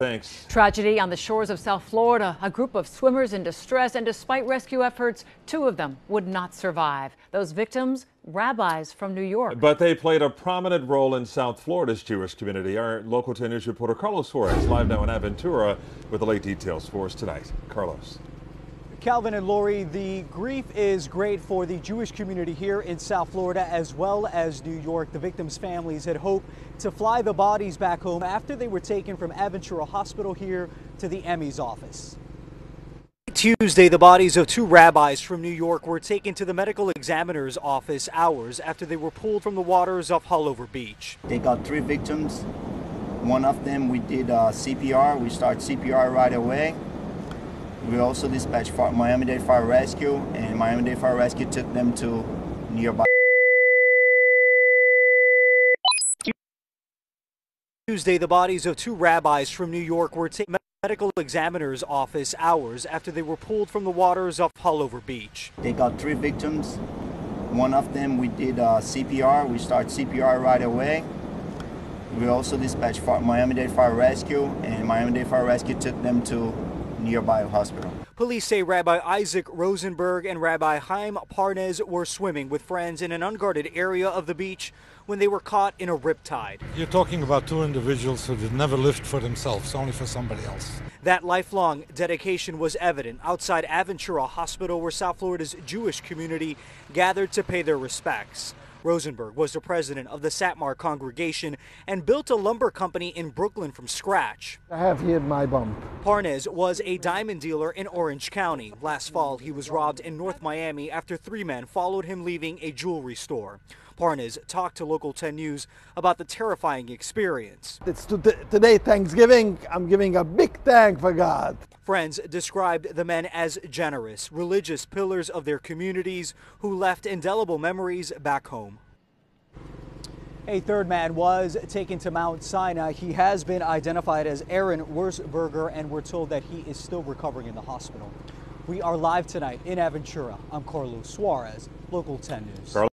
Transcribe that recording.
Thanks. Tragedy on the shores of South Florida. A group of swimmers in distress, and despite rescue efforts, two of them would not survive. Those victims, rabbis from New York. But they played a prominent role in South Florida's Jewish community. Our local 10 News reporter Carlos Suarez, live now in Aventura, with the late details for us tonight. Carlos. Calvin and Laurie, the grief is great for the Jewish community here in South Florida as well as New York. The victims' families had hoped to fly the bodies back home after they were taken from Aventura Hospital here to the M.E.'s office. Tuesday, the bodies of two rabbis from New York were taken to the medical examiner's office hours after they were pulled from the waters off Haulover Beach. They got three victims. One of them, we did uh, CPR. We start CPR right away. We also dispatched Miami-Dade Fire Rescue, and Miami-Dade Fire Rescue took them to nearby. Tuesday, the bodies of two rabbis from New York were taken to medical examiner's office hours after they were pulled from the waters of Haulover Beach. They got three victims. One of them, we did uh, CPR. We start CPR right away. We also dispatched Miami-Dade Fire Rescue, and Miami-Dade Fire Rescue took them to nearby hospital. Police say Rabbi Isack Rosenberg and Rabbi Chaim Parnes were swimming with friends in an unguarded area of the beach when they were caught in a riptide. You're talking about two individuals who did never lived for themselves, only for somebody else. That lifelong dedication was evident outside Aventura Hospital, where South Florida's Jewish community gathered to pay their respects. Rosenberg was the president of the Satmar congregation and built a lumber company in Brooklyn from scratch. I have here my bump. Parnes was a diamond dealer in Orange County. Last fall, he was robbed in North Miami after three men followed him leaving a jewelry store. Parnes talked to Local 10 News about the terrifying experience. It's today Thanksgiving. I'm giving a big thank for God. Friends described the men as generous, religious pillars of their communities who left indelible memories back home. A third man was taken to Mount Sinai. He has been identified as Aaron Wurzberger, and we're told that he is still recovering in the hospital. We are live tonight in Aventura. I'm Carlos Suarez, Local 10 News.